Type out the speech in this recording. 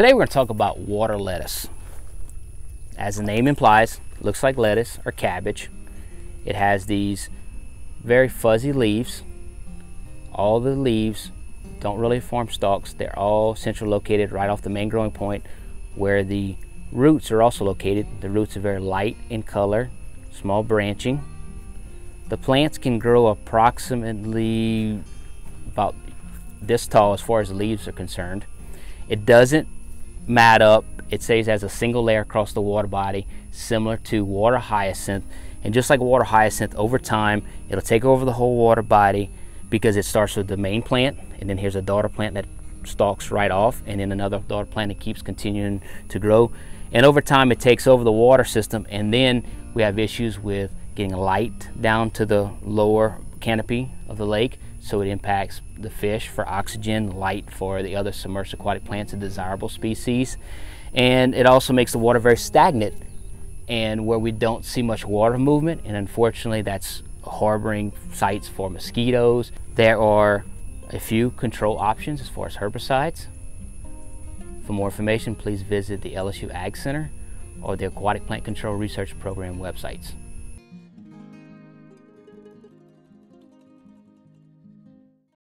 Today we're going to talk about water lettuce. As the name implies, looks like lettuce or cabbage. It has these very fuzzy leaves. All the leaves don't really form stalks. They're all central located right off the main growing point where the roots are also located. The roots are very light in color, small branching. The plants can grow approximately about this tall as far as the leaves are concerned. It doesn't mat up. It stays as a single layer across the water body, similar to water hyacinth. And just like water hyacinth, over time, it'll take over the whole water body because it starts with the main plant, and then here's a daughter plant that stalks right off, and then another daughter plant that keeps continuing to grow. And over time, it takes over the water system, and then we have issues with getting light down to the lower canopy of the lake, so it impacts the fish for oxygen, light for the other submerged aquatic plants, a desirable species. And it also makes the water very stagnant and where we don't see much water movement, and unfortunately that's harboring sites for mosquitoes. There are a few control options as far as herbicides. For more information, please visit the LSU Ag Center or the Aquatic Plant Control Research Program websites.